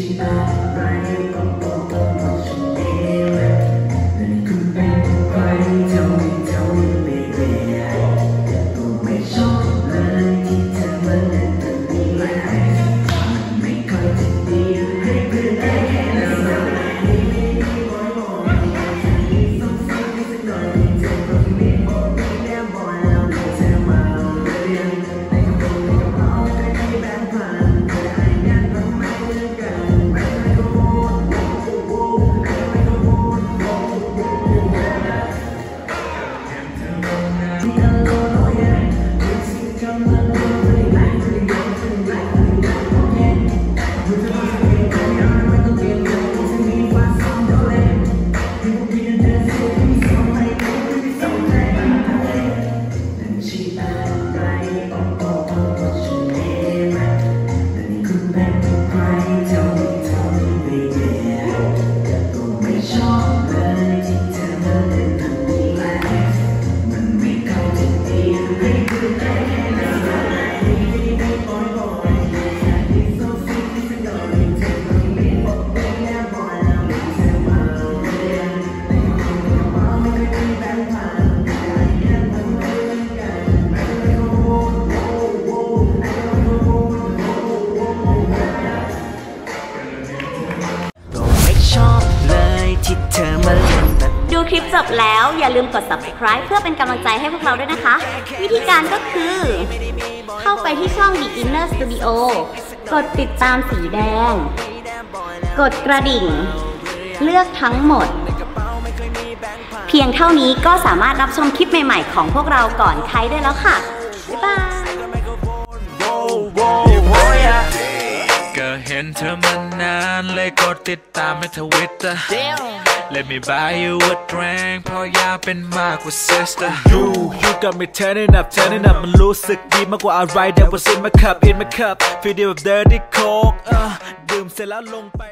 she จบแล้วอย่าลืมกด subscribe เพื่อเป็นกำลังใจให้พวกเราด้วยนะคะ วิธีการก็คือ เข้าไปที่ช่อง The Inner Studio กดติดตามสีแดง กดกระดิ่ง เลือกทั้งหมด เพียงเท่านี้ก็สามารถรับชมคลิปใหม่ ๆ ของพวกเราก่อนใครได้แล้วค่ะ บ๊ายบายก็เห็นเธอมานานเลยกดติดตามในทวิตเตอร์ Let me buy you a drink เพราะอยากเป็นมากกว่า sister You You got me turning up turning up มันรู้สึกดีมากกว่าอะไร That was in my cup in my cup Feel the dirty coke เออดื่มเสร็จแล้วลงไป